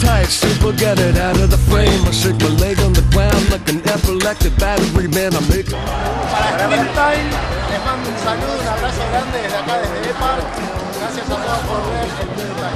tight, super get it out of the frame. I shake my leg on the ground like an epileptic battery, man. I make a... Para Extreme Time, les mando un saludo, un abrazo grande desde acá, desde EPA. Gracias a todos por ver el